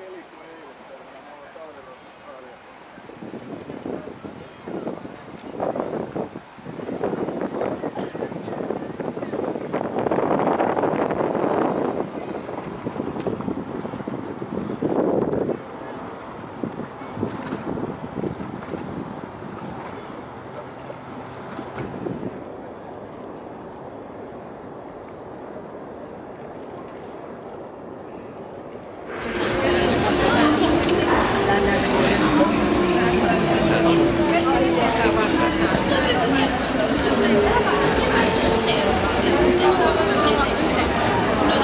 Kelly.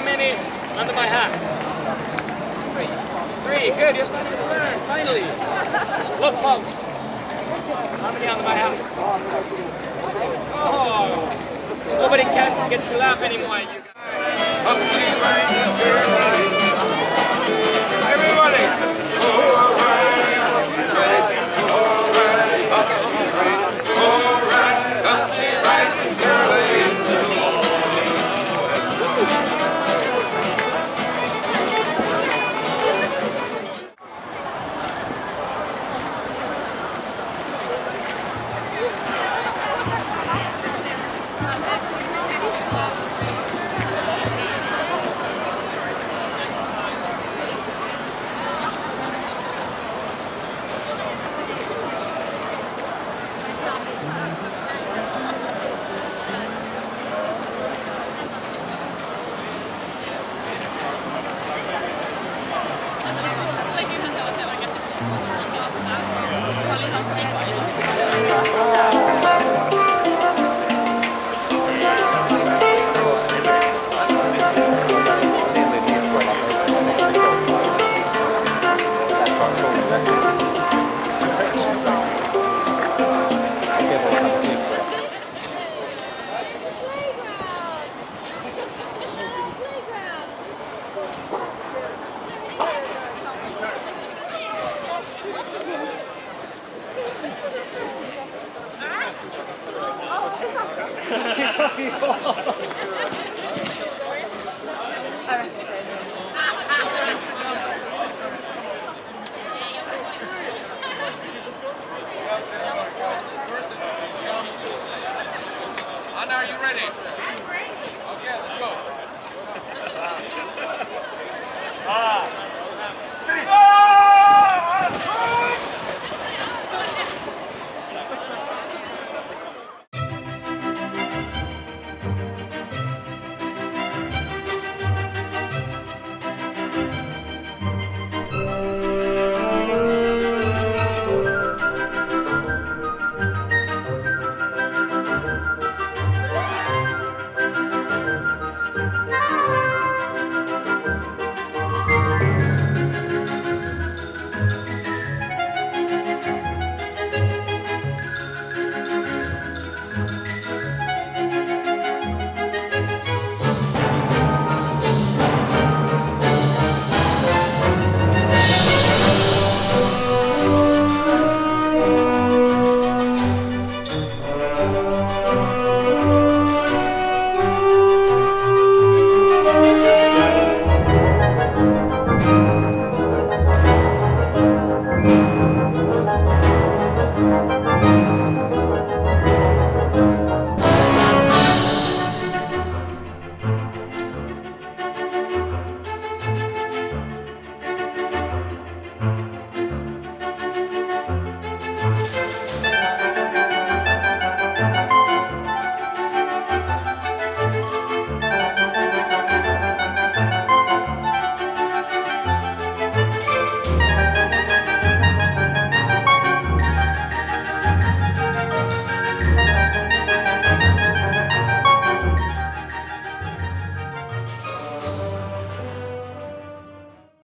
how many under my hat? Three. Three, good, you're starting to learn, finally. Look close. How many under my hat? Oh, nobody can, gets to laugh anymore. You Everybody! Are you ready?